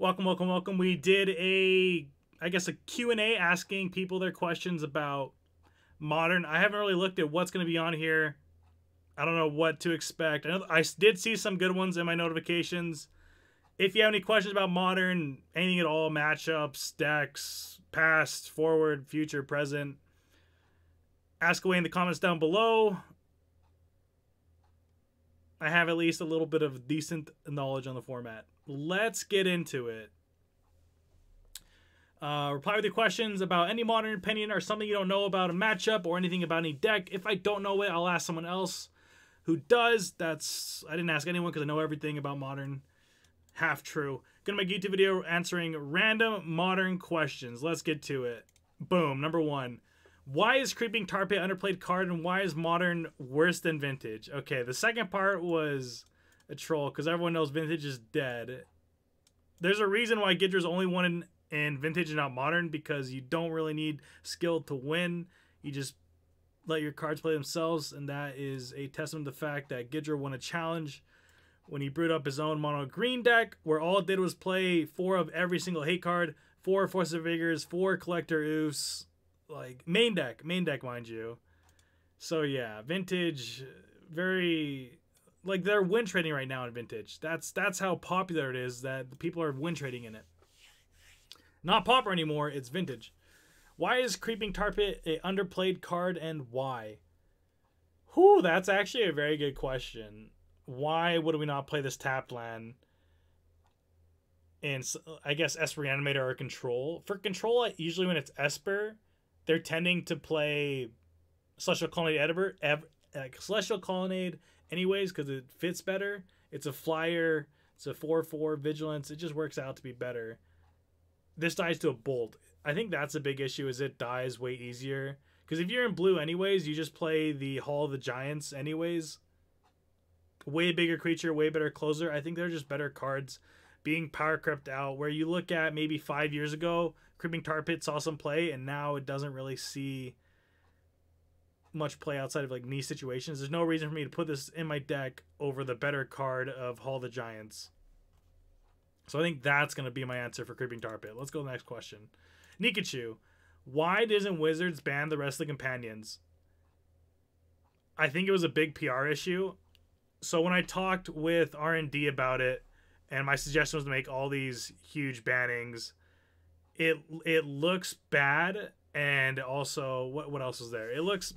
Welcome, welcome, welcome. We did a, I guess, a Q&A asking people their questions about modern. I haven't really looked at what's going to be on here. I don't know what to expect. I, know, I did see some good ones in my notifications. If you have any questions about modern, anything at all, matchups, decks, past, forward, future, present, ask away in the comments down below. I have at least a little bit of decent knowledge on the format. Let's get into it. Uh, reply with your questions about any modern opinion or something you don't know about a matchup or anything about any deck. If I don't know it, I'll ask someone else who does. That's I didn't ask anyone because I know everything about modern. Half true. Gonna make a YouTube video answering random modern questions. Let's get to it. Boom. Number one. Why is Creeping Tar Pit underplayed card and why is modern worse than vintage? Okay, the second part was a troll because everyone knows vintage is dead. There's a reason why Gidra's only won in and vintage and not modern because you don't really need skill to win. You just let your cards play themselves, and that is a testament to the fact that Gidra won a challenge when he brewed up his own mono green deck, where all it did was play four of every single hate card, four Force of Vigors, four Collector Ouphes, like main deck, main deck, mind you. So yeah, vintage, very like they're win trading right now in vintage. That's that's how popular it is that people are win trading in it. Not Pauper anymore, it's Vintage. Why is Creeping Tar Pit a underplayed card and why? Whew, that's actually a very good question. Why would we not play this tapped land? And I guess Esper Reanimator or Control. For Control, usually when it's Esper, they're tending to play Celestial Colonnade Edinburgh, ev- like Celestial Colonnade anyways because it fits better. It's a flyer. It's a 4-4 vigilance. It just works out to be better this dies to a bolt. I think that's a big issue. Is it dies way easier? Because if you're in blue anyways, you just play the Hall of the Giants anyways. Way bigger creature, way better closer. I think they're just better cards. Being power crept out, where you look at maybe five years ago, Creeping Tar Pit saw some play, and now it doesn't really see much play outside of like knee situations. There's no reason for me to put this in my deck over the better card of Hall the Giants. So I think that's going to be my answer for Creeping Tar Pit. Let's go to the next question. Nikachu, why doesn't Wizards ban the rest of the Companions? I think it was a big PR issue. So when I talked with R&D about it, and my suggestion was to make all these huge bannings, it it looks bad, and also what what else is there? It looks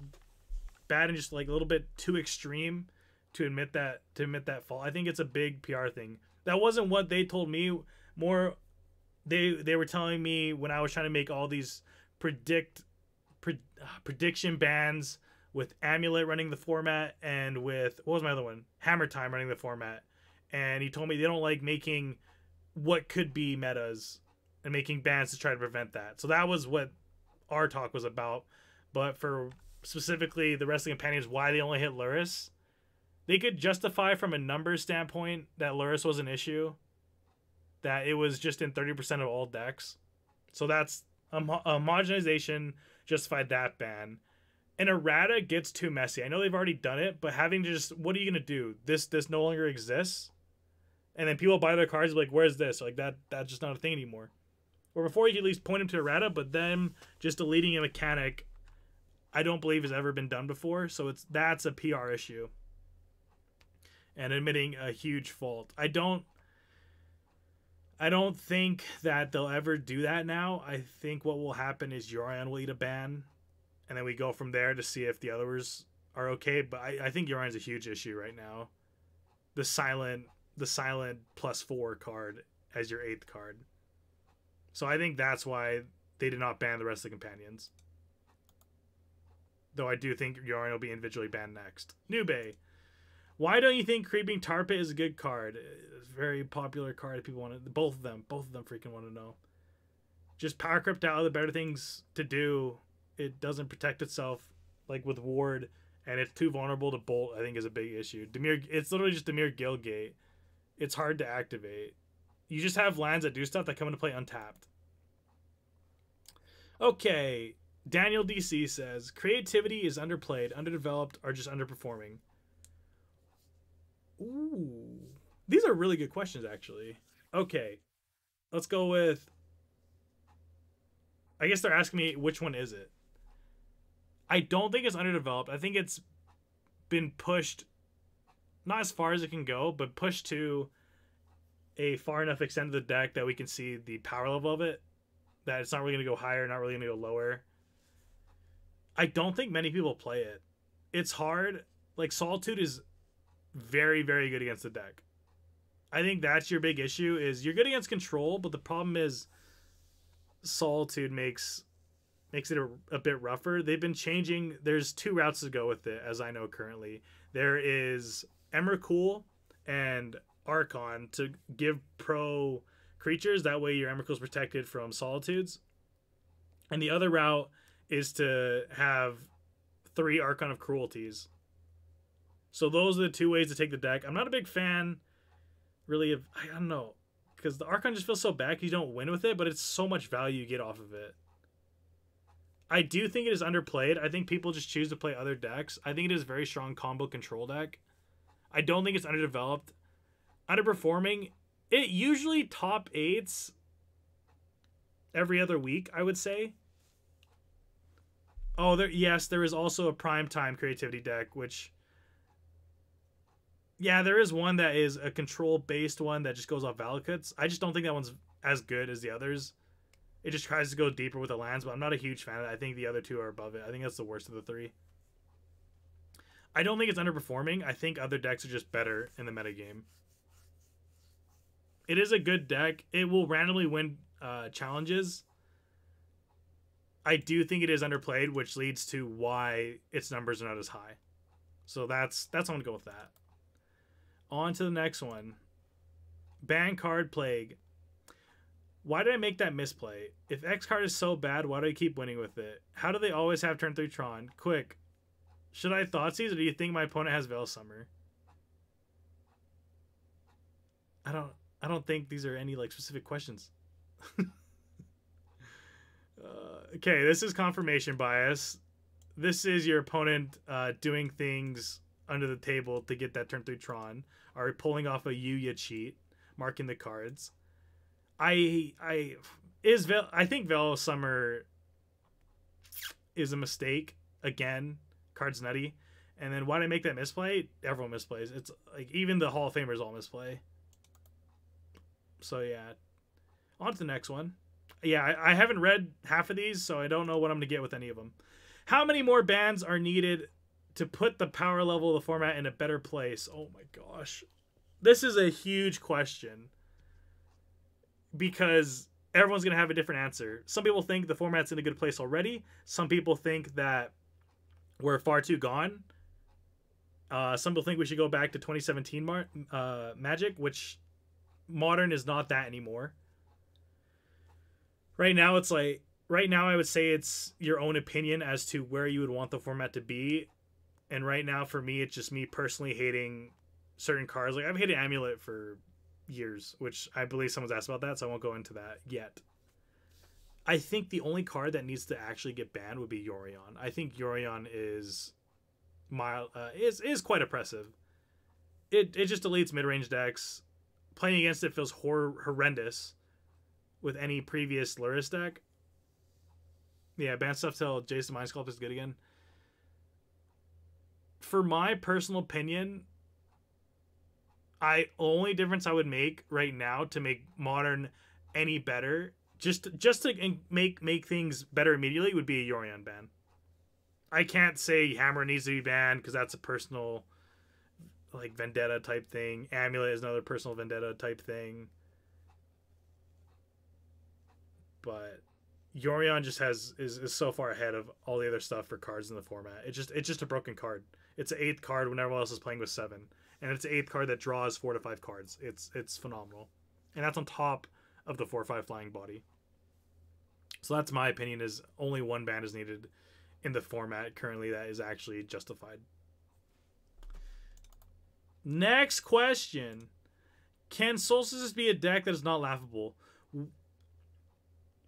bad and just like a little bit too extreme to admit that to admit that fault. I think it's a big PR thing that wasn't what they told me. More, they they were telling me when I was trying to make all these predict pre, uh, prediction bands with Amulet running the format and with what was my other one? Hammer Time running the format. And he told me they don't like making what could be metas and making bans to try to prevent that. So that was what our talk was about. But for specifically the wrestling companions, why they only hit Lurrus, they could justify from a numbers standpoint that Lurrus was an issue, that it was just in 30% of all decks. So that's um, homogenization justified that ban. And errata gets too messy. I know they've already done it, but having to just what are you gonna do? This this no longer exists, and then people buy their cards like, where's this? Like that that's just not a thing anymore. Or before you could at least point them to errata, but then just deleting a mechanic, I don't believe has ever been done before. So it's that's a PR issue and admitting a huge fault. I don't I don't think that they'll ever do that now. I think what will happen is Yorion will eat a ban, and then we go from there to see if the others are okay. But I, I think Yorion's a huge issue right now. The silent the silent plus four card as your eighth card. So I think that's why they did not ban the rest of the companions. Though I do think Yorion will be individually banned next. Nube. Why don't you think Creeping Tar Pit is a good card? It's a very popular card. People want to. Both of them. Both of them freaking want to know. Just power crypt out of the better things to do. It doesn't protect itself like with Ward, and it's too vulnerable to bolt. I think is a big issue. Dimir. It's literally just Dimir Guildgate. It's hard to activate. You just have lands that do stuff that come into play untapped. Okay, Daniel DC says creativity is underplayed, underdeveloped, or just underperforming. Ooh. These are really good questions, actually. Okay. let's go with. I guess they're asking me which one is it. I don't think it's underdeveloped. I think it's been pushed, not as far as it can go, but pushed to a far enough extent of the deck that we can see the power level of it. That it's not really going to go higher, not really going to go lower. I don't think many people play it. It's hard. Like Solitude is very, very good against the deck. I think that's your big issue is you're good against control, but the problem is Solitude makes makes it a, a bit rougher. They've been changing. There's two routes to go with it, as I know currently. There is Emrakul and Archon to give pro creatures. That way, your Emrakul is protected from Solitudes. And the other route is to have three Archon of Cruelties. So those are the two ways to take the deck. I'm not a big fan, really, of I don't know, because the Archon just feels so bad. You don't win with it, but it's so much value you get off of it. I do think it is underplayed. I think people just choose to play other decks. I think it is a very strong combo control deck. I don't think it's underdeveloped. Underperforming, it usually top eights every other week, I would say. Oh, there yes, there is also a prime time creativity deck, which yeah, there is one that is a control based one that just goes off Valakuts. I just don't think that one's as good as the others. It just tries to go deeper with the lands, but I'm not a huge fan of. I think the other two are above it. I think that's the worst of the three. I don't think it's underperforming. I think other decks are just better in the metagame. It is a good deck. It will randomly win uh, challenges. I do think it is underplayed, which leads to why its numbers are not as high. So that's that's I'm gonna go with that. On to the next one. Ban card plague. Why did I make that misplay? If X card is so bad, why do I keep winning with it? How do they always have turn 3 Tron? Quick. Should I Thoughtseize or do you think my opponent has Veil Summer? I don't I don't think these are any like specific questions. okay, this is confirmation bias. This is your opponent uh, doing things under the table to get that turn through Tron, or pulling off a Yuya cheat, marking the cards. I I is Vel I think Veil Summer is a mistake again. Cards nutty. And then why did I make that misplay? Everyone misplays. It's like even the Hall of Famers all misplay. So yeah. On to the next one. Yeah, I, I haven't read half of these, so I don't know what I'm gonna get with any of them. How many more bans are needed to put the power level of the format in a better place? Oh my gosh. This is a huge question because everyone's going to have a different answer. Some people think the format's in a good place already. Some people think that we're far too gone. Uh, some people think we should go back to 2017 mar- uh, Magic, which modern is not that anymore. Right now, it's like right now I would say it's your own opinion as to where you would want the format to be. And right now, for me, it's just me personally hating certain cards. Like I've hated Amulet for years, which I believe someone's asked about that, so I won't go into that yet. I think the only card that needs to actually get banned would be Yorion. I think Yorion is mild, uh, is is quite oppressive. It it just deletes mid range decks. Playing against it feels hor- horrendous. With any previous Lurrus deck. Yeah, ban stuff till Jason Mind Sculpt is good again. For my personal opinion, I only difference I would make right now to make modern any better, just just to make make things better immediately, would be a Yorion ban. I can't say Hammer needs to be banned because that's a personal, like vendetta type thing. Amulet is another personal vendetta type thing. But Yorion just has is, is so far ahead of all the other stuff for cards in the format. It's just it's just a broken card. It's an eighth card when everyone else is playing with seven and it's an eighth card that draws four to five cards. It's it's phenomenal, and that's on top of the four or five flying body. So that's my opinion. Is only one band is needed in the format currently that is actually justified. Next question: Can Solstice be a deck that is not laughable?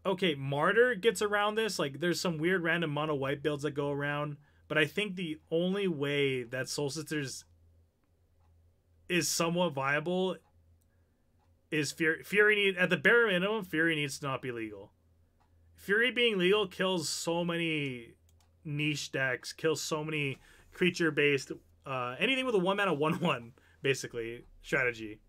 Okay, Martyr gets around this. Like, there's some weird random mono white builds that go around, but I think the only way that Solstice is somewhat viable is Fury. Fury need at the bare minimum. Fury needs to not be legal. Fury being legal kills so many niche decks, kills so many creature based uh, anything with a one mana one one basically strategy.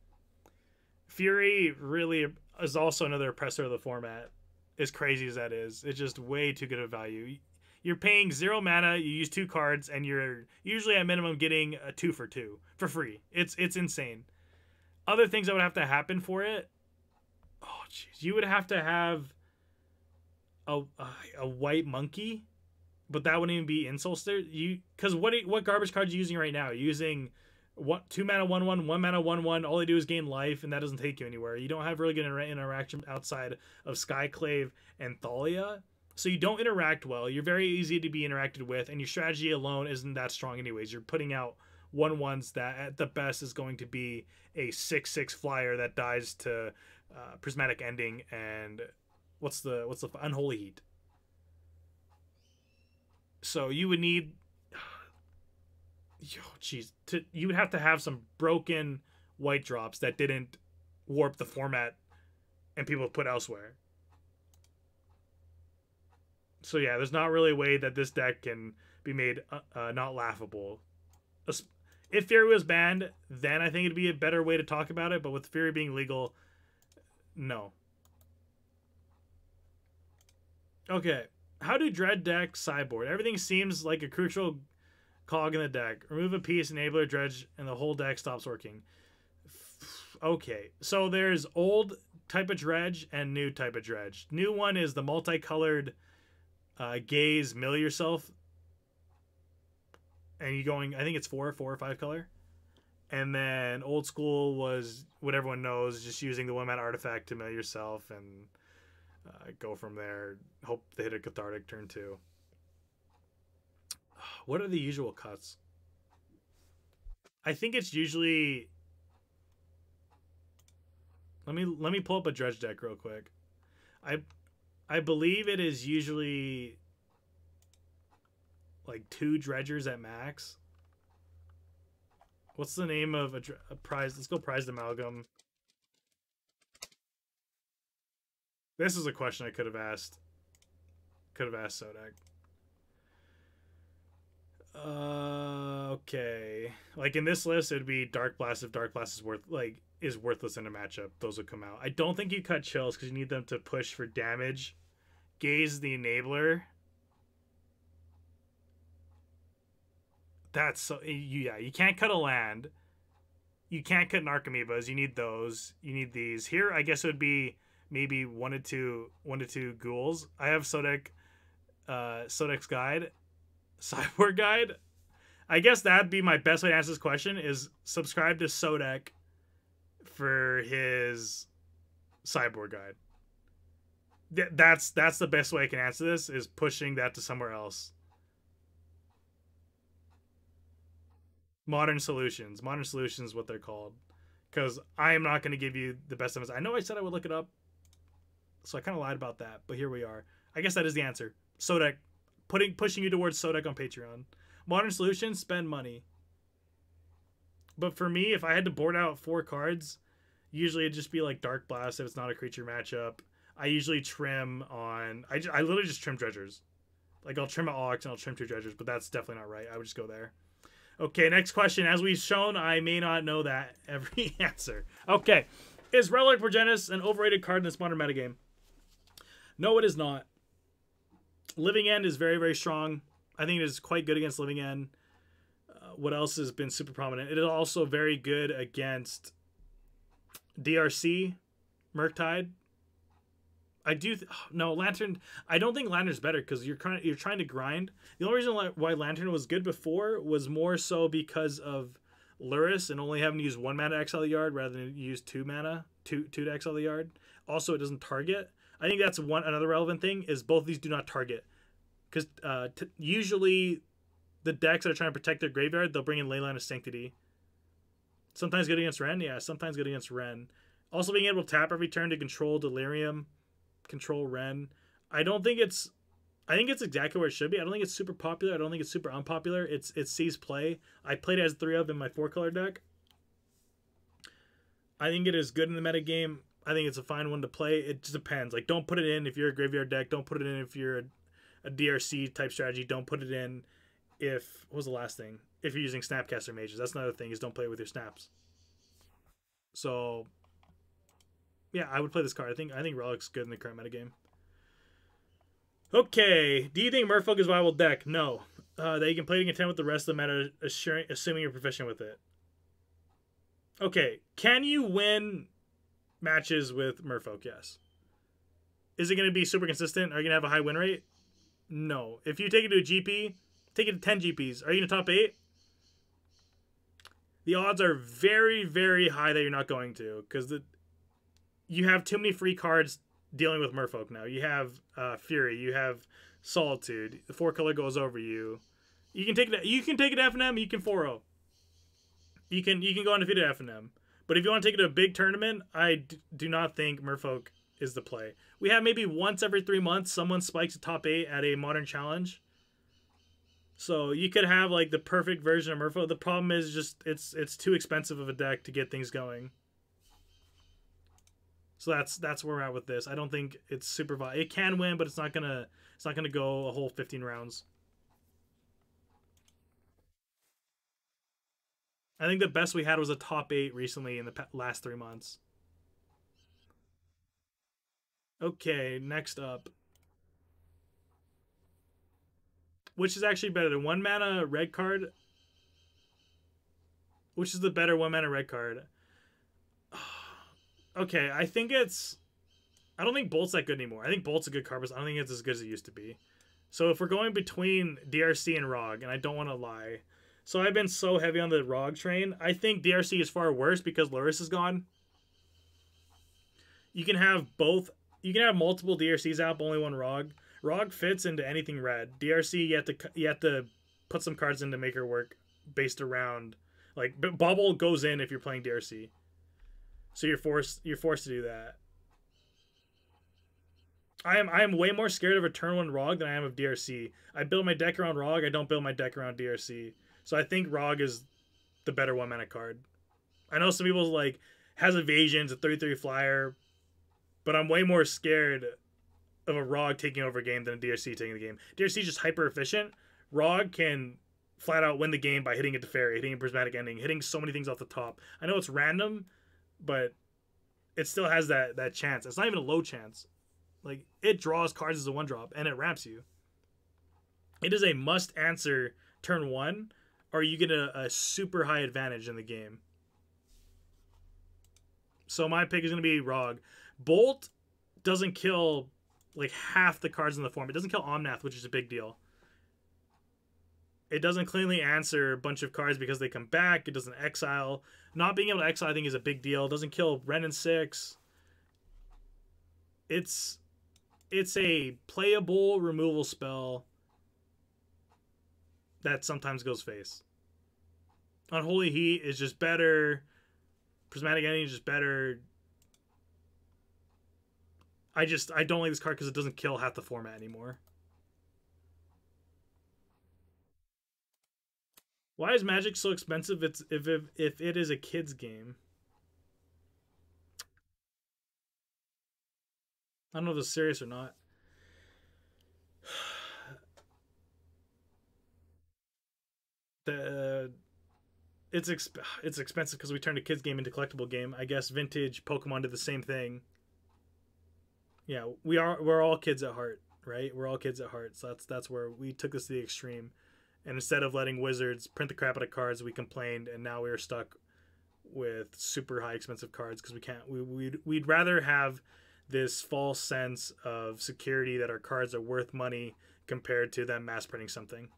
Fury really is also another oppressor of the format. As crazy as that is, it's just way too good of value. You're paying zero mana, you use two cards, and you're usually at minimum getting a two for two for free. It's it's insane. Other things that would have to happen for it. Oh jeez, you would have to have a, a, white monkey, but that wouldn't even be Insulster. You because what what garbage cards are you using right now? You're using what two mana one one one mana one one. All they do is gain life, and that doesn't take you anywhere. You don't have really good inter- interaction outside of Skyclave and Thalia, so you don't interact well. You're very easy to be interacted with, and your strategy alone isn't that strong anyways. You're putting out one ones that at the best is going to be a six six flyer that dies to uh, prismatic ending and what's the what's the unholy heat. So you would need, yo, jeez, you would have to have some broken white drops that didn't warp the format, and people put elsewhere. So yeah, there's not really a way that this deck can be made uh, uh, not laughable. If Fury was banned, then I think it'd be a better way to talk about it. But with Fury being legal, no. Okay. How do Dread deck sideboard? Everything seems like a crucial cog in the deck. Remove a piece, enabler, dredge, and the whole deck stops working. Okay. So there's old type of dredge and new type of dredge. New one is the multicolored uh, gaze mill yourself. And you going, I think it's four, four or five color. And then old school was what everyone knows, just using the one man artifact to mill yourself and uh, go from there. Hope they hit a cathartic turn two. What are the usual cuts? I think it's usually. Let me let me pull up a dredge deck real quick. I I believe it is usually like two dredgers at max. What's the name of a, a prize? Let's go prized amalgam. This is a question I could have asked. Could have asked Sodak. Uh, okay. Like in this list, it'd be Dark Blast if Dark Blast is worth like is worthless in a matchup. Those would come out. I don't think you cut chills because you need them to push for damage. Gaze the enabler. That's so you, yeah. You can't cut a land. You can't cut Narcomoebas. You need those. You need these. Here, I guess it would be maybe one to two one to two ghouls. I have Sodek uh Sodek's guide, cyborg guide. I guess that'd be my best way to answer this question is subscribe to Sodek for his cyborg guide. That's that's the best way I can answer this is pushing that to somewhere else. Modern solutions. Modern solutions what they're called. Because I am not going to give you the best of I know I said I would look it up, so I kind of lied about that, but here we are. I guess that is the answer. Sodek, putting pushing you towards Sodek on Patreon. Modern solutions, spend money. But for me, if I had to board out four cards, usually it'd just be like Dark Blast if it's not a creature matchup. I usually trim on. I, just, I literally just trim dredgers. Like I'll trim an Ox and I'll trim two dredgers, but that's definitely not right. I would just go there. Okay, next question. As we've shown, I may not know that every answer. Okay, is Relic Progenitus an overrated card in this modern metagame? No, it is not. Living End is very, very strong. I think it is quite good against Living End. Uh, what else has been super prominent? It is also very good against DRC, Murktide. I do th- no Lantern. I don't think Lantern's better because you're kind you're trying to grind. The only reason why Lantern was good before was more so because of Lurrus and only having to use one mana to exile the yard rather than use two mana two two to exile the yard. Also, it doesn't target. I think that's one another relevant thing is both of these do not target because uh, t- usually the decks that are trying to protect their graveyard they'll bring in Leyline of Sanctity. Sometimes good against Wrenn, yeah. Sometimes good against Wrenn. Also being able to tap every turn to control Delirium, control Wrenn. I don't think it's. I think it's exactly where it should be. I don't think it's super popular. I don't think it's super unpopular. It's it sees play. I played as three of them in my four color deck. I think it is good in the meta game. I think it's a fine one to play. It just depends. Like, don't put it in if you're a graveyard deck. Don't put it in if you're a, a DRC type strategy. Don't put it in if what was the last thing? If you're using Snapcaster mages. That's another thing is don't play with your snaps. So yeah, I would play this card. I think I think Relic's good in the current metagame. Okay, do you think Merfolk is viable deck? No. Uh, that you can play to contend with the rest of the meta, assuring, assuming you're proficient with it. Okay, can you win matches with Merfolk? Yes. Is it going to be super consistent? Are you going to have a high win rate? No. If you take it to a GP, take it to 10 GPs. Are you in to top 8? The odds are very, very high that you're not going to because the you have too many free cards dealing with Merfolk now. You have uh, Fury, you have Solitude. The four color goes over you. You can take it. You can take it FNM. You can 4-0. You can you can go undefeated FNM. But if you want to take it to a big tournament, I do not think Merfolk is the play. We have maybe once every three months someone spikes a top eight at a modern challenge. So you could have like the perfect version of Merfolk. The problem is just it's it's too expensive of a deck to get things going. So that's that's where we're at with this. I don't think it's super viable. It can win, but it's not gonna it's not gonna go a whole 15 rounds. I think the best we had was a top eight recently in the last three months. Okay, next up. Which is actually better, the one mana red card? Which is the better one mana red card? okay, I think it's. I don't think Bolt's that good anymore. I think Bolt's a good card, but I don't think it's as good as it used to be. So if we're going between DRC and ROG, and I don't want to lie, so I've been so heavy on the ROG train. I think DRC is far worse because Lurrus is gone. You can have both. You can have multiple DRCs out, but only one ROG. ROG fits into anything red. DRC, you have to you have to put some cards in to make her work based around like bubble goes in if you're playing DRC. So you're forced you're forced to do that. I am I am way more scared of a turn one ROG than I am of DRC. I build my deck around ROG. I don't build my deck around DRC. So I think ROG is the better one mana card. I know some people like has evasions, a 33 flyer, but I'm way more scared of a ROG taking over a game than a DRC taking the game. DRC is just hyper efficient. ROG can flat out win the game by hitting a Teferi, hitting a prismatic ending, hitting so many things off the top. I know it's random, but it still has that that chance. It's not even a low chance. Like it draws cards as a one drop and it ramps you. It is a must answer turn one, or you get a, a super high advantage in the game. So my pick is gonna be Rog. Bolt doesn't kill like half the cards in the form. It doesn't kill Omnath, which is a big deal. It doesn't cleanly answer a bunch of cards because they come back. It doesn't exile. Not being able to exile, I think, is a big deal. It doesn't kill Wrenn and Six. It's it's a playable removal spell that sometimes goes face. Unholy Heat is just better. Prismatic Ending is just better. I just I don't like this card because it doesn't kill half the format anymore. Why is Magic so expensive? It's if if, if it is a kids game. I don't know if it's serious or not. the uh, it's exp- it's expensive because we turned a kids game into collectible game. I guess vintage Pokemon did the same thing. Yeah, we are we're all kids at heart, right? We're all kids at heart. So that's that's where we took this to the extreme. And instead of letting Wizards print the crap out of cards, we complained, and now we are stuck with super high expensive cards because we can't. We we'd, we'd rather have this false sense of security that our cards are worth money compared to them mass printing something.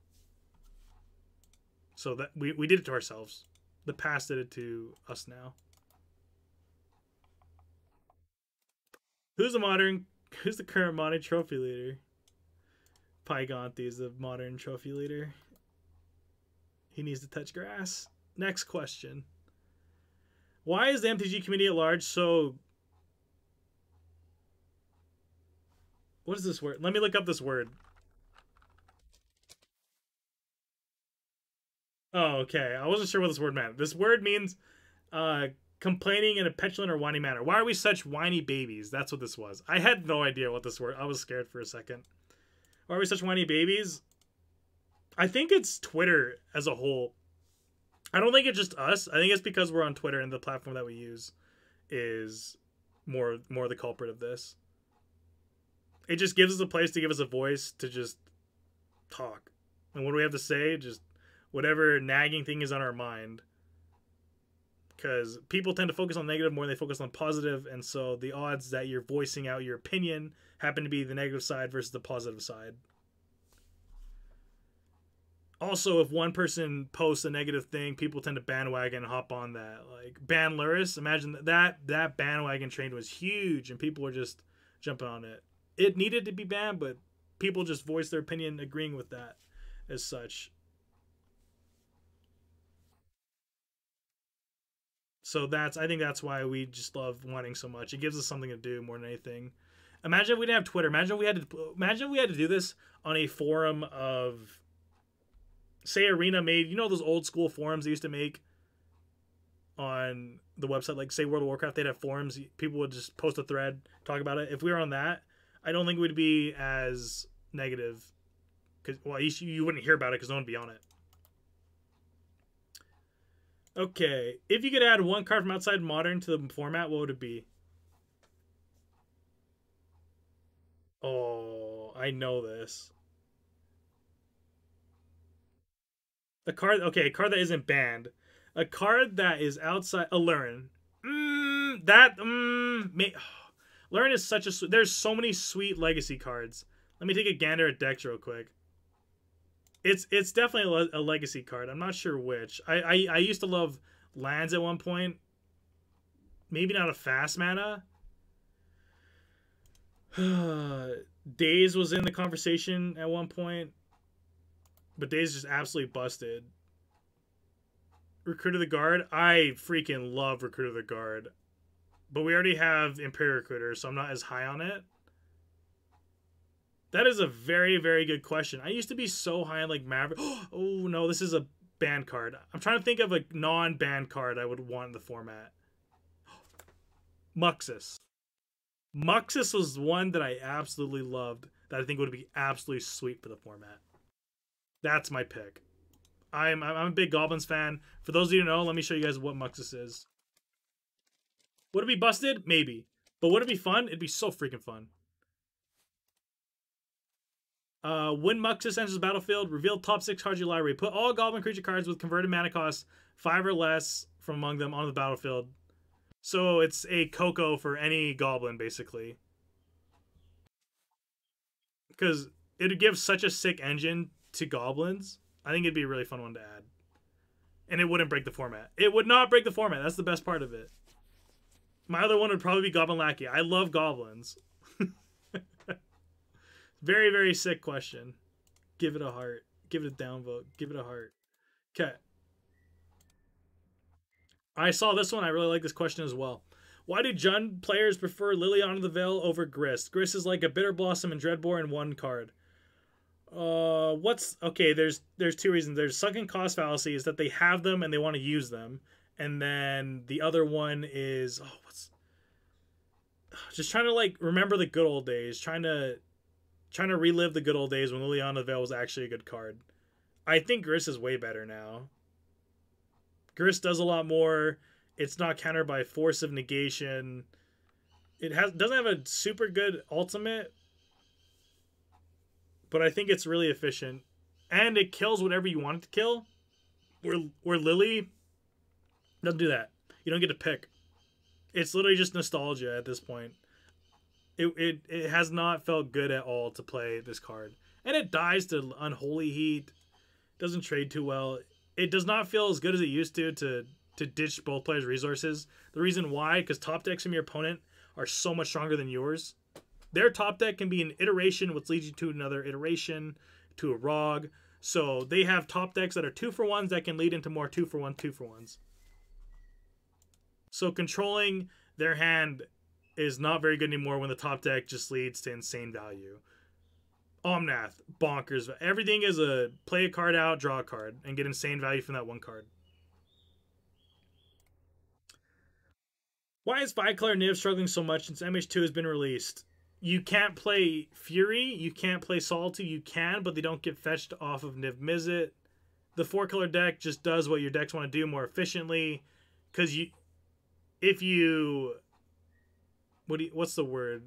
So that we, we did it to ourselves. The past did it to us now. Who's the modern who's the current modern trophy leader? Pygonthi is the modern trophy leader. He needs to touch grass. Next question. Why is the MTG community at large so. What is this word? Let me look up this word. Oh, okay. I wasn't sure what this word meant. This word means uh, complaining in a petulant or whiny manner. Why are we such whiny babies? That's what this was. I had no idea what this word. I was scared for a second. Why are we such whiny babies? I think it's Twitter as a whole. I don't think it's just us. I think it's because we're on Twitter and the platform that we use is more more the culprit of this. It just gives us a place to give us a voice to just talk. And what do we have to say? Just whatever nagging thing is on our mind because people tend to focus on negative more than they focus on positive, and so the odds that you're voicing out your opinion happen to be the negative side versus the positive side. Also, if one person posts a negative thing, people tend to bandwagon and hop on that. Like ban Lurrus, imagine that that bandwagon train was huge, and people were just jumping on it. It needed to be banned, but people just voiced their opinion agreeing with that as such. So that's I think that's why we just love wanting so much. It gives us something to do more than anything. Imagine if we didn't have Twitter. Imagine if we had to imagine if we had to do this on a forum of say Arena made, you know those old school forums they used to make on the website like say World of Warcraft they'd have forums people would just post a thread talk about it if we were on that I don't think we'd be as negative because well you, you wouldn't hear about it because no one would be on it Okay, if you could add one card from outside modern to the format, what would it be? Oh, I know this. A card, okay, a card that isn't banned. A card that is outside, a Lurin. Mm, that, mm, oh, Lurin is such a, there's so many sweet legacy cards. Let me take a gander at decks real quick. It's it's definitely a, legacy card. I'm not sure which. I, I I used to love lands at one point. Maybe not a fast mana. Days was in the conversation at one point, but Days just absolutely busted. Recruit of the Guard. I freaking love Recruit of the Guard, but we already have Imperial Recruiter, so I'm not as high on it. That is a very, very good question. I used to be so high on like Maverick. Oh no, this is a band card. I'm trying to think of a non-band card I would want in the format. Muxus. Muxus was one that I absolutely loved that I think would be absolutely sweet for the format. That's my pick. I'm I'm a big Goblins fan. For those of you who know, let me show you guys what Muxus is. Would it be busted? Maybe. But would it be fun? It'd be so freaking fun. Uh, when Muxus enters the battlefield, reveal top six cards of your library. Put all goblin creature cards with converted mana cost five or less from among them onto the battlefield. So it's a Coco for any goblin, basically. Because it would give such a sick engine to goblins. I think it'd be a really fun one to add. And it wouldn't break the format. It would not break the format. That's the best part of it. My other one would probably be Goblin Lackey. I love goblins. Very, very sick question. Give it a heart. Give it a downvote. Give it a heart. Okay. I saw this one. I really like this question as well. Why do Jund players prefer Liliana of the Veil over Grist? Grist is like a Bitter Blossom and Dreadbore in one card. Uh, what's okay? There's there's two reasons. There's sunken cost fallacy is that they have them and they want to use them, and then the other one is oh what's just trying to like remember the good old days, trying to trying to relive the good old days when Liliana Veil was actually a good card. I think Grist is way better now. Grist does a lot more. It's not countered by force of negation. It has doesn't have a super good ultimate, but I think it's really efficient, and it kills whatever you want it to kill. Where where Lily doesn't do that. You don't get to pick. It's literally just nostalgia at this point it, it it has not felt good at all to play this card. And it dies to unholy heat. Doesn't trade too well. It does not feel as good as it used to to to ditch both players' resources. The reason why, because top decks from your opponent are so much stronger than yours. Their top deck can be an iteration, which leads you to another iteration, to a ROG. So they have top decks that are two for ones that can lead into more two for one, two for ones. So controlling their hand is not very good anymore when the top deck just leads to insane value. Omnath, bonkers. Everything is a play a card out, draw a card, and get insane value from that one card. Why is five color Niv struggling so much since MH2 has been released? You can't play Fury, you can't play Salty, you can, but they don't get fetched off of Niv Mizzet. The four color deck just does what your decks want to do more efficiently. Cause you if you what do you, what's the word?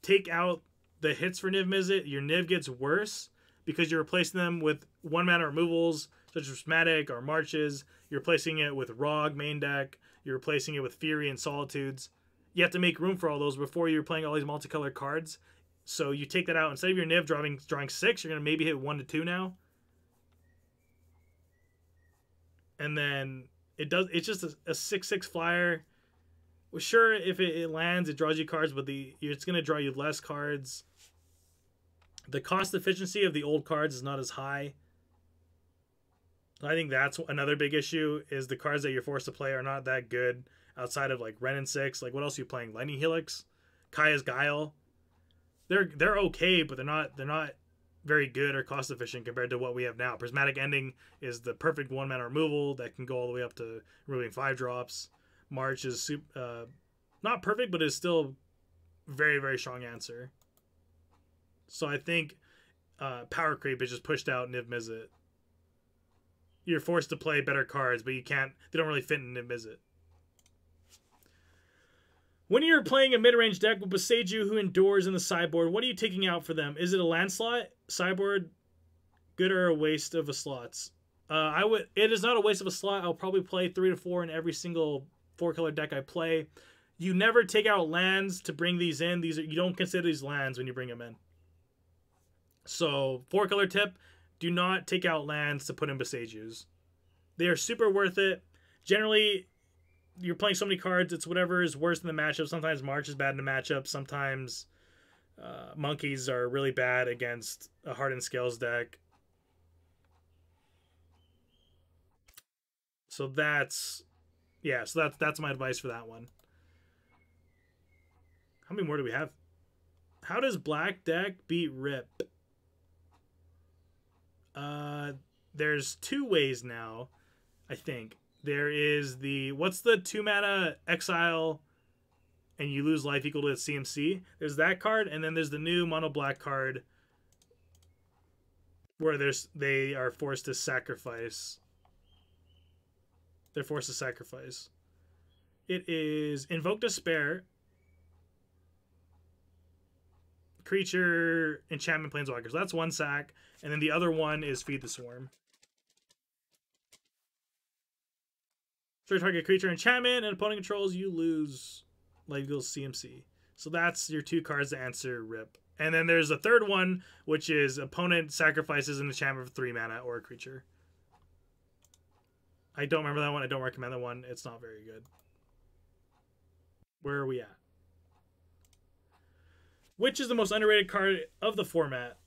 Take out the hits for Niv Mizzet, your Niv gets worse because you're replacing them with one mana removals such as Prismatic or Marches. You're replacing it with Rog main deck. You're replacing it with Fury and Solitudes. You have to make room for all those before you're playing all these multicolored cards. So you take that out. Instead of your Niv drawing drawing six, you're gonna maybe hit one to two now. And then it does. It's just a, a six six flyer. Sure, if it, it lands, it draws you cards, but the it's gonna draw you less cards. The cost efficiency of the old cards is not as high. I think that's another big issue is the cards that you're forced to play are not that good outside of like Wrenn and Six. Like what else are you playing? Lightning Helix, Kaya's Guile. They're they're okay, but they're not they're not very good or cost efficient compared to what we have now. Prismatic Ending is the perfect one mana removal that can go all the way up to removing five drops. March is uh, not perfect, but it's still very very strong answer. So I think uh, Power Creep is just pushed out Niv Mizzet. You're forced to play better cards, but you can't. They don't really fit in Niv Mizzet. When you're playing a mid-range deck with Boseiju who endures in the sideboard, what are you taking out for them? Is it a landslot? Sideboard, good or a waste of a slots? Uh, I would. It is not a waste of a slot. I'll probably play three to four in every single four color deck I play. You never take out lands to bring these in. These are you don't consider these lands when you bring them in. So four color tip: do not take out lands to put in Boseijus. They are super worth it. Generally, you're playing so many cards, it's whatever is worse in the matchup. Sometimes March is bad in the matchup. Sometimes uh, Monkeys are really bad against a Hardened Scales deck. So that's yeah, so that's that's my advice for that one. How many more do we have? How does black deck beat Rip? Uh there's two ways now, I think. There is the what's the two mana exile and you lose life equal to its CMC. There's that card, and then there's the new mono black card where there's they are forced to sacrifice. They're forced to sacrifice. It is invoke despair. Creature enchantment planeswalker. So that's one sack, and then the other one is feed the swarm. For target creature enchantment and opponent controls, you lose life equals CMC. So that's your two cards to answer Rip. And then there's a third one, which is opponent sacrifices an enchantment for three mana or a creature. I don't remember that one. I don't recommend that one. It's not very good. Where are we at? Which is the most underrated card of the format?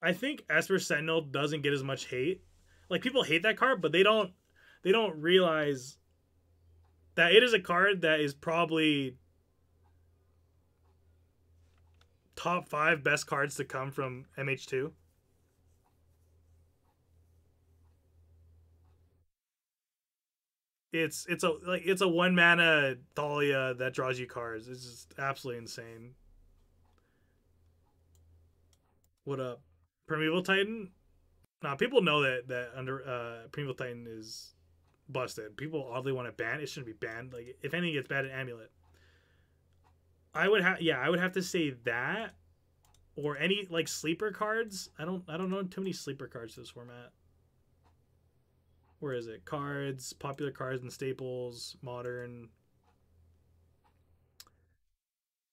I think Esper Sentinel doesn't get as much hate. Like people hate that card, but they don't they don't realize that it is a card that is probably top five best cards to come from MH2. It's it's a like it's a one mana Thalia that draws you cards. It's just absolutely insane. What up? Primeval Titan. Now people know that that under uh Primeval Titan is busted. People oddly want to ban. It shouldn't be banned. Like if anything gets bad, an amulet. I would have yeah, I would have to say that or any like sleeper cards. I don't I don't know too many sleeper cards this format. Where is it? Cards, popular cards and staples, modern.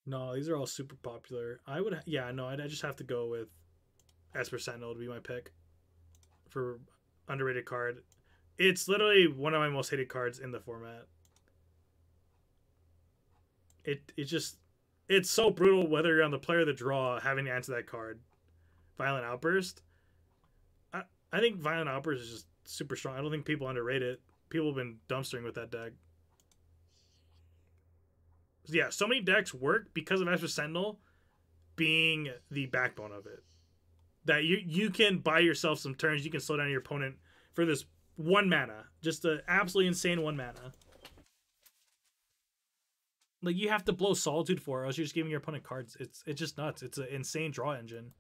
No, these are all super popular. I would yeah, no, I'd, I just have to go with Esper Sentinel to be my pick for underrated card. It's literally one of my most hated cards in the format. It it just it's so brutal whether you're on the player of the draw having to answer that card. Violent Outburst. I I think Violent Outburst is just super strong. I don't think people underrate it. People have been dumpstering with that deck. Yeah, so many decks work because of Esper Sentinel being the backbone of it that you you can buy yourself some turns. You can slow down your opponent for this one mana, just an absolutely insane one mana. Like you have to blow Solitude for, or else you're just giving your opponent cards. It's it's just nuts. It's an insane draw engine.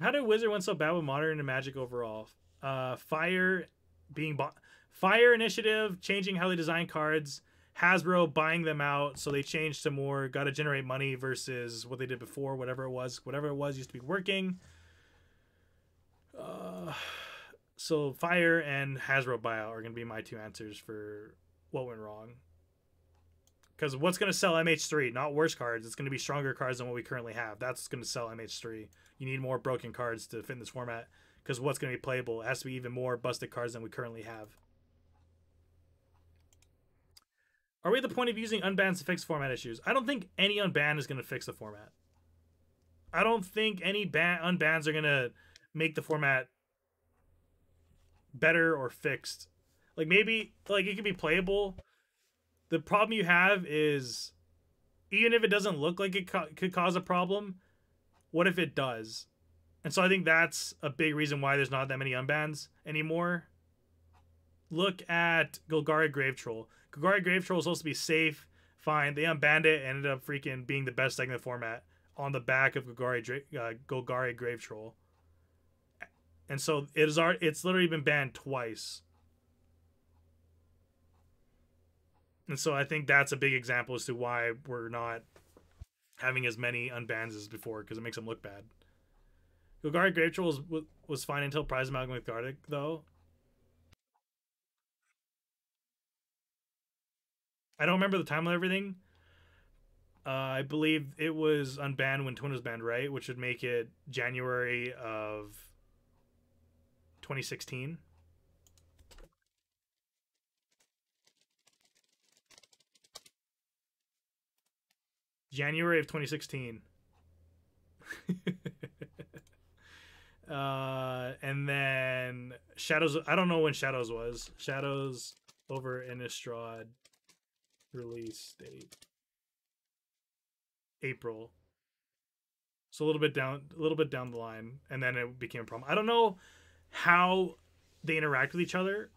How did Wizard went so bad with Modern and Magic overall? Uh, Fire being bought, Fire Initiative changing how they design cards, Hasbro buying them out, so they changed to more got to generate money versus what they did before. Whatever it was, whatever it was used to be working. Uh, so Fire and Hasbro buyout are going to be my two answers for what went wrong. Because what's going to sell MH3? Not worse cards. It's going to be stronger cards than what we currently have. That's going to sell MH3. You need more broken cards to fit in this format. Because what's going to be playable? It has to be even more busted cards than we currently have. Are we at the point of using unbans to fix format issues? I don't think any unban is going to fix the format. I don't think any ban unbans are going to make the format better or fixed. Like maybe like it could be playable. The problem you have is even if it doesn't look like it co- could cause a problem, what if it does? And so I think that's a big reason why there's not that many unbans anymore. Look at Golgari Grave Troll. Golgari Grave Troll was supposed to be safe, fine. They unbanned it, and ended up freaking being the best deck in the format on the back of Golgari, uh, Golgari Grave Troll and so it is our it's literally been banned twice and so i think that's a big example as to why we're not having as many unbans as before because it makes them look bad Golgari Grave Troll was, was fine until Prized Amalgam with Cathartic, though. I don't remember the time of everything. Uh, I believe it was unbanned when Twin was banned, right? Which would make it January of 2016. January of 2016. uh, and then Shadows. I don't know when Shadows was. Shadows over Innistrad release date. April. So a little bit down, a little bit down the line, and then it became a problem. I don't know how they interact with each other.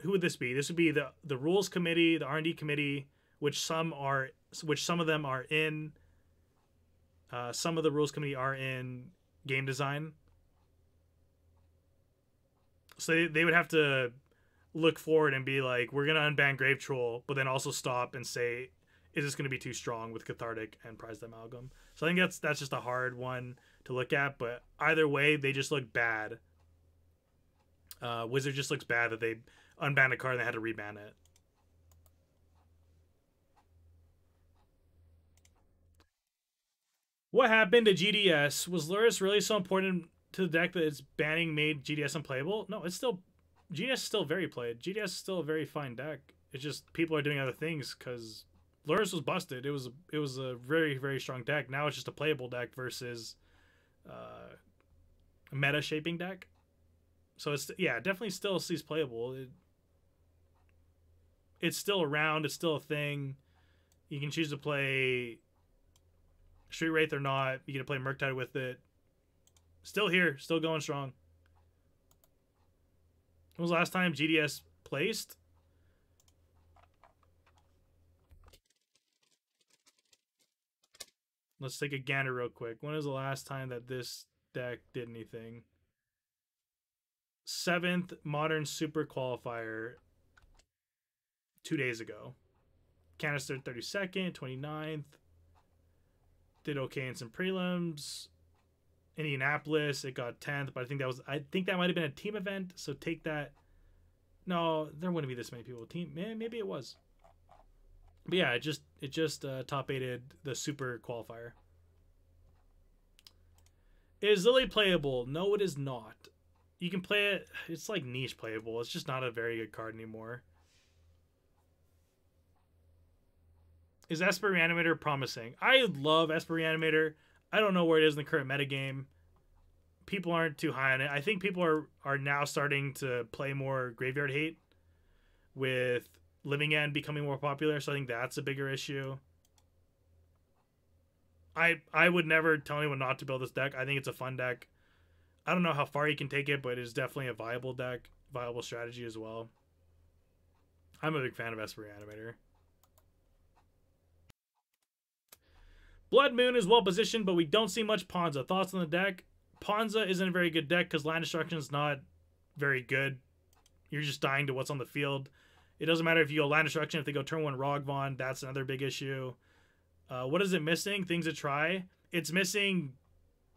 Who would this be? This would be the the rules committee, the R and D committee, which some are, which some of them are in. Uh, some of the rules committee are in game design. So they, they would have to look forward and be like, we're gonna unban Grave Troll, but then also stop and say, is this gonna be too strong with Cathartic and Prized Amalgam? So I think that's that's just a hard one to look at, but either way, they just look bad. Uh, Wizard just looks bad that they unbanned a card and they had to reban it. What happened to GDS? Was Lurrus really so important to the deck that its banning made GDS unplayable? No, it's still GDS is still very played. GDS is still a very fine deck. It's just people are doing other things because Lurrus was busted. It was it was a very very strong deck. Now it's just a playable deck versus uh, a meta shaping deck. So it's yeah, definitely still sees playable. It, it's still around. It's still a thing. You can choose to play Street Wraith or not. You get to play Murktide with it. Still here. Still going strong. When was the last time GDS placed? Let's take a gander real quick. When was the last time that this deck did anything? Seventh Modern Super Qualifier two days ago. Canister 32nd, 29th. Did okay in some prelims. Indianapolis, it got 10th, but I think that was I think that might have been a team event, so take that. No, there wouldn't be this many people. Team maybe it was. But yeah, it just it just uh, top aided the super qualifier. Is Lily playable? No, it is not. You can play it. It's like niche playable. It's just not a very good card anymore. Is Esper Reanimator promising? I love Esper Reanimator. I don't know where it is in the current metagame. People aren't too high on it. I think people are are now starting to play more Graveyard Hate with Living End becoming more popular, so I think that's a bigger issue. I I would never tell anyone not to build this deck. I think it's a fun deck. I don't know how far you can take it, but it's definitely a viable deck, viable strategy as well. I'm a big fan of Esper Reanimator. Blood Moon is well positioned, but we don't see much Ponza. Thoughts on the deck? Ponza isn't a very good deck because land destruction is not very good. You're just dying to what's on the field. It doesn't matter if you go land destruction, if they go turn one Ragavan, that's another big issue. Uh, what is it missing? Things to try. It's missing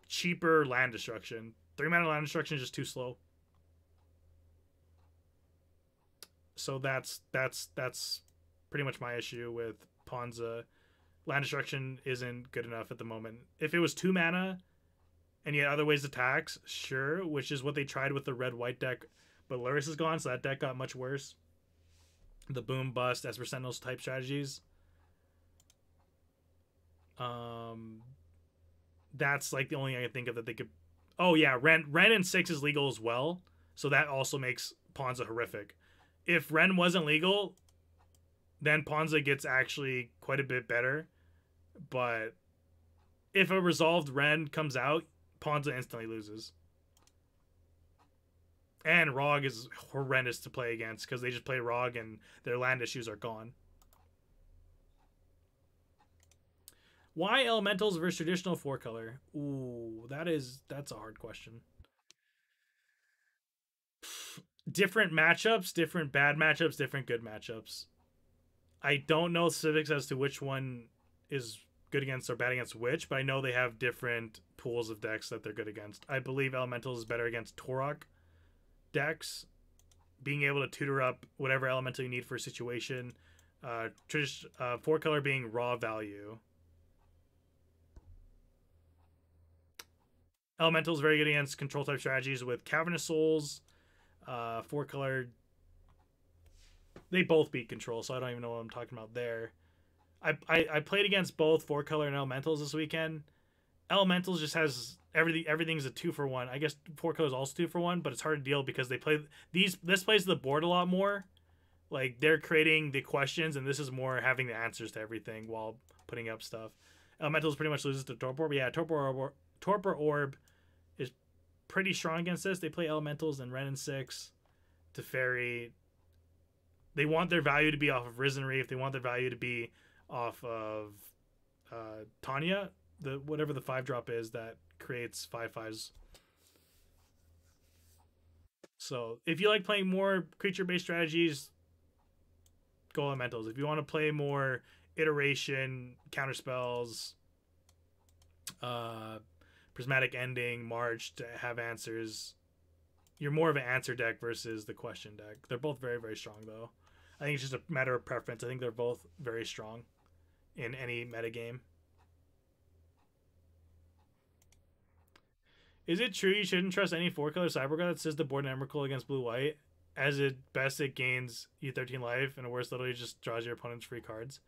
cheaper land destruction. Three mana land destruction is just too slow. So that's that's that's pretty much my issue with Ponza. Land destruction isn't good enough at the moment. If it was two mana and yet other ways to tax, sure, which is what they tried with the red white deck, but Lurrus is gone, so that deck got much worse. The boom bust Esper Sentinels type strategies. Um that's like the only thing I can think of that they could Oh yeah, Wrenn Wrenn and six is legal as well, so that also makes Ponza horrific. If Wrenn wasn't legal, then Ponza gets actually quite a bit better. But if a resolved Wrenn comes out, Ponza instantly loses. And Rog is horrendous to play against because they just play Rog and their land issues are gone. Why elementals versus traditional four color? Ooh, that is that's a hard question. Different matchups, different bad matchups, different good matchups. I don't know specifics as to which one is good against or bad against which, but I know they have different pools of decks that they're good against. I believe elementals is better against Torok decks, being able to tutor up whatever elemental you need for a situation. Uh, uh, four color being raw value. Elemental is very good against control type strategies with Cavern of Souls. Uh, four color. They both beat control, so I don't even know what I'm talking about there. I, I, I played against both four color and elementals this weekend. Elementals just has everything. Everything's a two for one. I guess four color is also two for one, but it's hard to deal because they play these. This plays the board a lot more. Like they're creating the questions, and this is more having the answers to everything while putting up stuff. Elementals pretty much loses to Torpor, but yeah, Torpor Orb, Torpor Orb is pretty strong against this. They play Elementals and Wrenn and Six, to Teferi. They want their value to be off of Risen Reef. They want their value to be off of uh, Tanya, the whatever the five drop is that creates five fives. So if you like playing more creature based strategies, go elementals. If you want to play more iteration, counter spells, uh, prismatic ending, march to have answers, you're more of an answer deck versus the question deck. They're both very very strong though. I think it's just a matter of preference. I think they're both very strong in any metagame. Is it true you shouldn't trust any four color cyber that says the board Emrakul against blue white? As it best it gains you 13 life and worst literally just draws your opponent's free cards.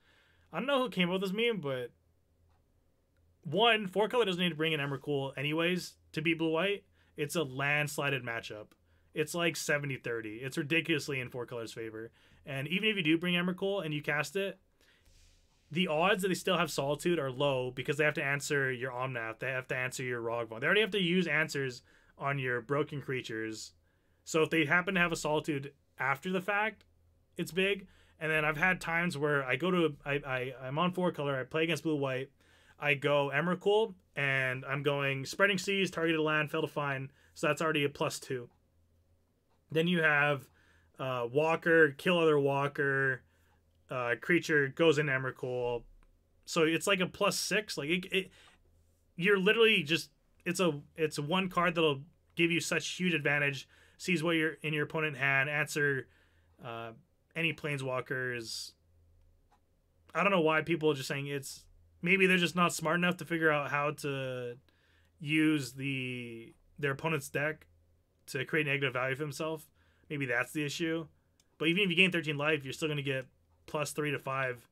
I don't know who came up with this meme, but one, four color doesn't need to bring in Emrakul anyways to beat blue white. It's a landslided matchup. It's like 70 30. It's ridiculously in four colors' favor. And even if you do bring Emrakul and you cast it, the odds that they still have Solitude are low because they have to answer your Omnath, they have to answer your Ragavan. They already have to use answers on your broken creatures. So if they happen to have a Solitude after the fact, it's big. And then I've had times where I go to I, I I'm on four color, I play against blue white, I go Emrakul, and I'm going Spreading Seas, targeted land, fail to find. So that's already a plus two. Then you have uh, Walker, kill other Walker, uh, creature goes in Emrakul. So it's like a plus six. Like it, it, you're literally just it's a it's one card that'll give you such huge advantage. Sees what you're in your opponent hand, answer uh, any planeswalkers. I don't know why people are just saying it's maybe they're just not smart enough to figure out how to use the their opponent's deck to create negative value for himself. Maybe that's the issue. But even if you gain 13 life, you're still going to get plus three to five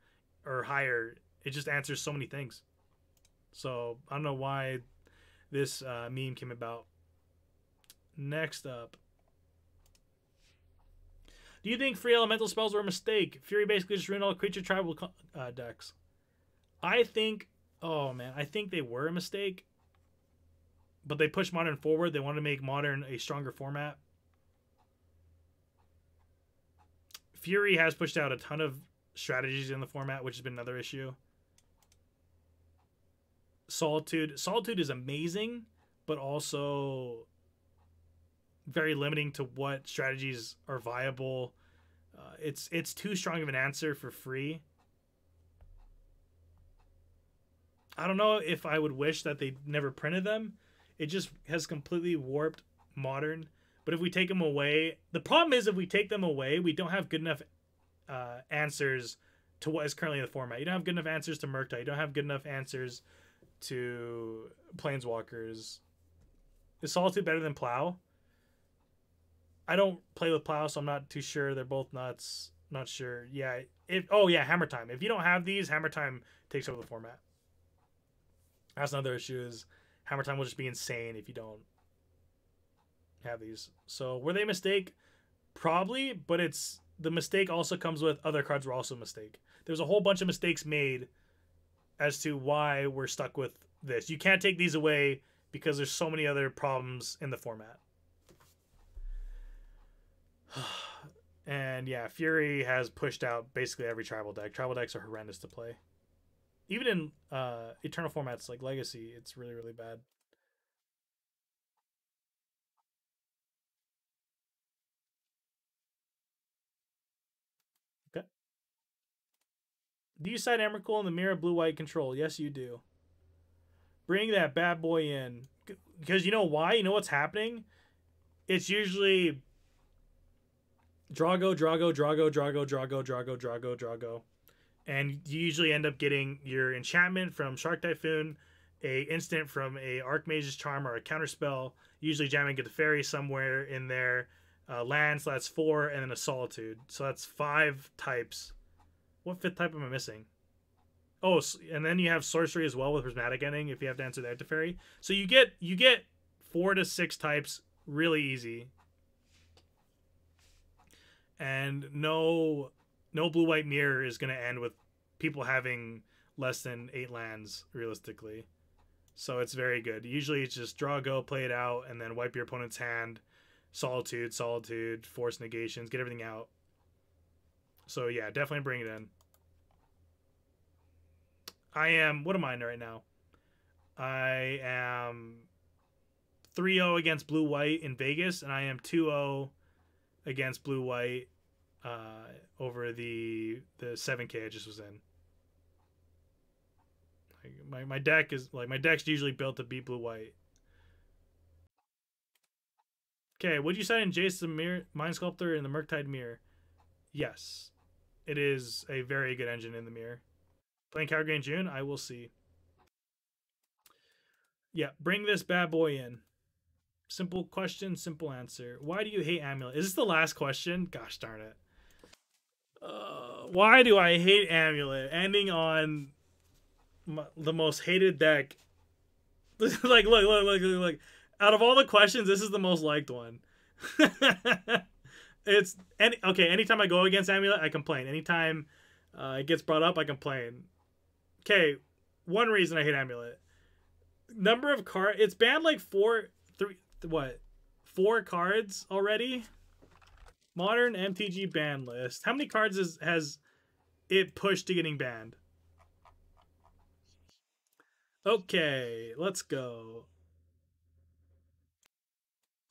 or higher. It just answers so many things. So I don't know why this uh, meme came about. Next up. Do you think free elemental spells were a mistake? Fury basically just ruined all creature tribal uh, decks. I think, oh man, I think they were a mistake but they pushed modern forward. They wanted to make modern a stronger format. Fury has pushed out a ton of strategies in the format, which has been another issue. Solitude, Solitude is amazing, but also very limiting to what strategies are viable. Uh, it's it's too strong of an answer for free. I don't know if I would wish that they never printed them. It just has completely warped modern. But if we take them away, the problem is if we take them away, we don't have good enough uh, answers to what is currently in the format. You don't have good enough answers to Murktide. You don't have good enough answers to Planeswalkers. Is Solitude better than Plow? I don't play with Plow, so I'm not too sure. They're both nuts. Not sure. Yeah. If oh yeah, Hammer Time. If you don't have these, Hammer Time takes over the format. That's another issue. Is Hammer Time will just be insane if you don't have these. So were they a mistake? Probably, but it's the mistake also comes with other cards were also a mistake. There's a whole bunch of mistakes made as to why we're stuck with this. You can't take these away because there's so many other problems in the format. and yeah, Fury has pushed out basically every tribal deck. Tribal decks are horrendous to play. Even in uh, Eternal formats like Legacy, it's really, really bad. Do you side Emrakul in the mirror blue white control? Yes, you do. Bring that bad boy in. Because you know why? You know what's happening? It's usually Drago, Drago, Drago, Drago, Drago, Drago, Drago, Drago. And you usually end up getting your enchantment from Shark Typhoon, a instant from a Archmage's Charm or a counterspell. Usually jamming get the fairy somewhere in there. Uh, land, so that's four, and then a solitude. So that's five types what fifth type am I missing? Oh, and then you have sorcery as well with prismatic ending if you have to answer that to fairy. So you get you get four to six types really easy. And no no blue white mirror is going to end with people having less than 8 lands realistically. So it's very good. Usually it's just draw go, play it out and then wipe your opponent's hand, solitude, solitude, force negations, get everything out. So yeah, definitely bring it in. I am what am I in right now? I am 3-0 against blue white in Vegas and I am 2-0 against blue white uh, over the the 7k I just was in. my my deck is like my deck's usually built to beat blue white. Okay, would you sign in Jason Mirror Mind Sculptor in the Murktide Mirror? Yes. It is a very good engine in the mirror. Playing Calgary in June, I will see. Yeah, bring this bad boy in. Simple question, simple answer. Why do you hate Amulet? Is this the last question? Gosh darn it. Uh, why do I hate Amulet? Ending on my, the most hated deck. like, look, look, look, look, look. Out of all the questions, this is the most liked one. it's any okay. Anytime I go against Amulet, I complain. Anytime uh, it gets brought up, I complain. Okay, one reason I hate Amulet. Number of card. It's banned like four, three, what, four cards already. Modern MTG ban list. How many cards is, has it pushed to getting banned? Okay, let's go.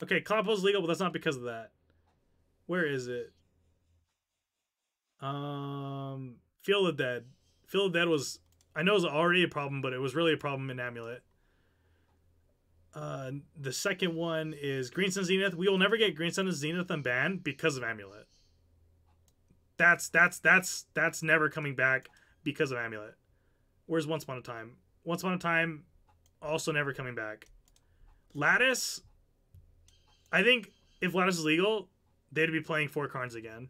Okay, Compo's legal, but that's not because of that. Where is it? Um, Field of Dead. Field of Dead was I know it was already a problem, but it was really a problem in Amulet. Uh, the second one is Green Sun Zenith. We will never get Green Sun Zenith unbanned because of Amulet. That's that's that's that's never coming back because of Amulet. Where's Once Upon a Time? Once Upon a Time, also never coming back. Lattice. I think if Lattice is legal, they'd be playing four cards again.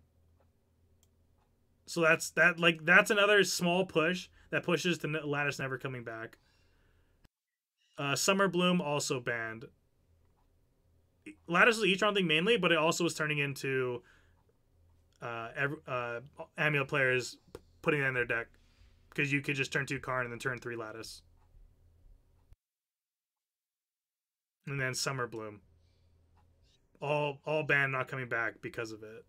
So that's that like that's another small push that pushes to Lattice never coming back. Uh, Summer Bloom also banned. Lattice is Etron thing mainly, but it also was turning into uh, every, uh, Amulet players putting it in their deck because you could just turn two Karn and then turn three Lattice. and then Summer Bloom. All all banned, not coming back because of it.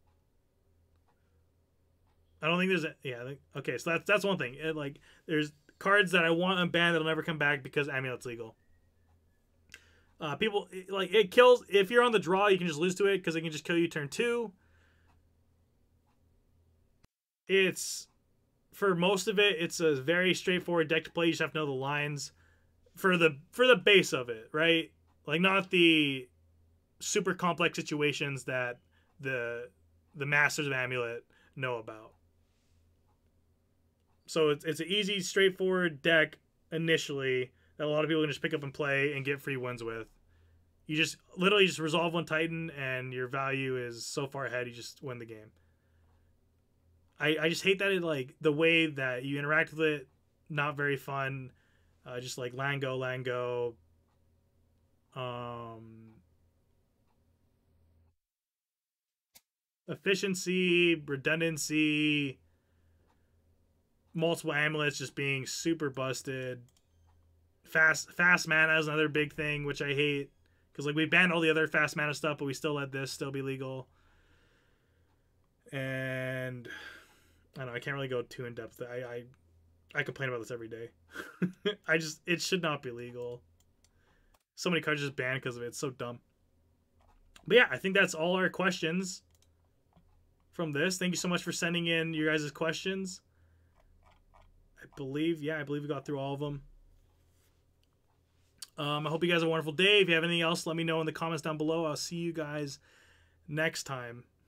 I don't think there's a yeah. Okay, so that's that's one thing. It, like there's cards that I want unbanned that'll never come back because amulet's legal. Uh, people like it kills if you're on the draw, you can just lose to it because it can just kill you turn two. It's for most of it, it's a very straightforward deck to play. You just have to know the lines for the for the base of it, right? Like not the super complex situations that the the masters of amulet know about. So it's it's an easy, straightforward deck initially that a lot of people can just pick up and play and get free wins with. You just literally just resolve one Titan and your value is so far ahead you just win the game. I, I just hate that it like the way that you interact with it, not very fun. Uh, just like Lango, Lango. Um, efficiency, redundancy, multiple amulets just being super busted. Fast fast mana is another big thing, which I hate because like we banned all the other fast mana stuff, but we still let this still be legal. And I don't know I can't really go too in depth. I I, I complain about this every day. I just it should not be legal. So many cards just banned because of it. It's so dumb. But yeah, I think that's all our questions from this. Thank you so much for sending in your guys' questions. I believe, yeah, I believe we got through all of them. Um, I hope you guys have a wonderful day. If you have anything else, let me know in the comments down below. I'll see you guys next time.